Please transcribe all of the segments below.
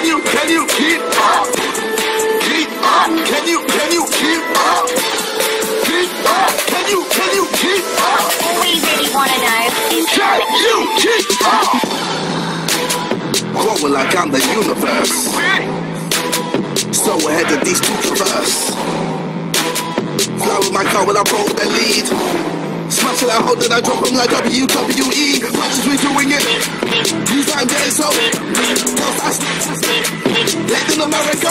can you, can you keep up? Keep up. Can you, can you keep up? Keep up. Can you, can you keep up? All we really wanna know is Can you keep up? Growing like I'm the universe. So ahead of these two traverse. Fly with my car when I broke the lead. Smash it out, hold it, I drop them like WWE. As we doing it. These I'm getting so. Late in America.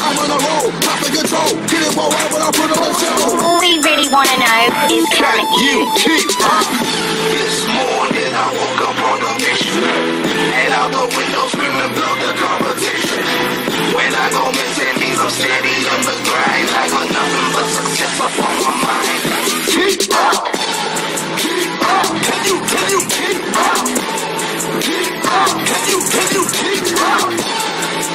I'm on a roll, top of control. Get it while when I put on a show. all we really wanna know is Can you keep up? Can you, keep up?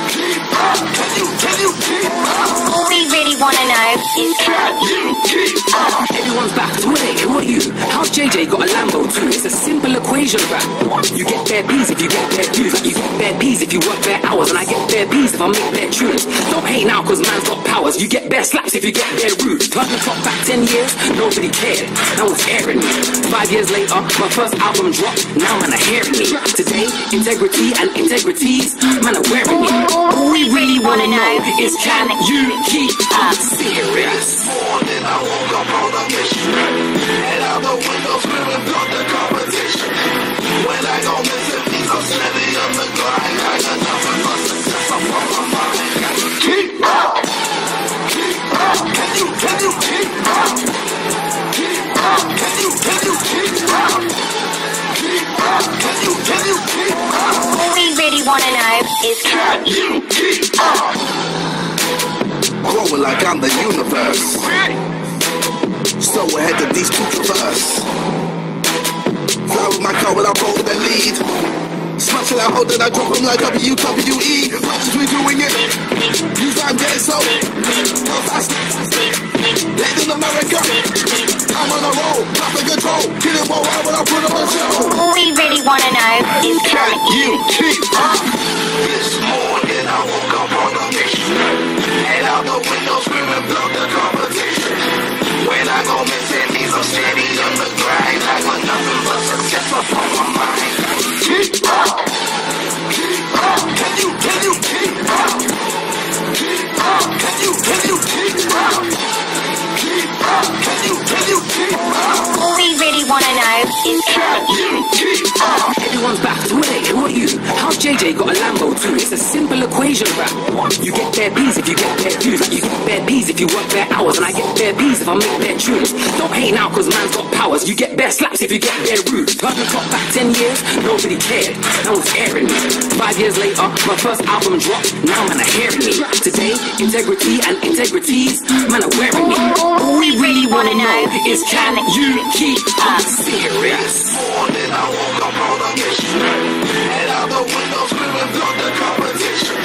Keep up. Can you, can you keep up? all we really wanna know is Can you keep up? Everyone's back. Who are? Who are you? How's JJ got a Lambo too? It's a simple equation, rap. You get bare peas if you get bare views. You get bare peas if you work bare hours. And I get bare peas if I make bare tunes. Don't hate now cause man's got powers. You get bare slaps if you get bare rude. Turn the top back 10 years, nobody cared. No one's airing me. Five years later, my first album dropped. Now man are hearing me. Today, integrity and integrities, man are wearing me. All we really wanna know is can you keep up serious? morning I woke up on a mission. Head out the window, the competition. Wanna is Can you keep up? Growing like I'm the universe. So ahead of these two. Fly with my car when I broke the lead. Smash it out, hold it, I drop them like WWE. Watch as we doing it. These I'm getting so. Late in America. I'm on a roll, of control. Get it while when I put on a show. all we really wanna know is Can you keep up? Can you, can you keep up? Keep up. Can you, can you keep up? JJ got a Lambo too? It's a simple equation, rap. You get bare peas if you get bare views. You get bare peas if you work bare hours. And I get bare peas if I make bare tunes. Don't hate now cause man's got powers. You get bare slaps if you get bare rude. Turn the top back 10 years, nobody cared. No one's airing me. Five years later, my first album dropped. Now man are hearing me. Today, integrity and integrities, man are wearing me. All we really wanna know is can you keep up serious? morning I woke up on a mission. The window, screaming, the competition.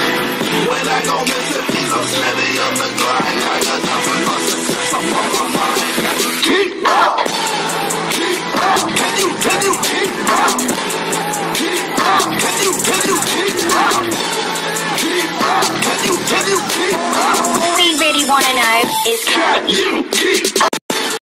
When I go missing, I'm steady on the grind. I got nothing but success up on my mind. Keep up, keep up. Can you, can you keep up? Keep up. Can you, can you keep up? Keep up. Can you, can you keep up? all we really wanna know is Can you keep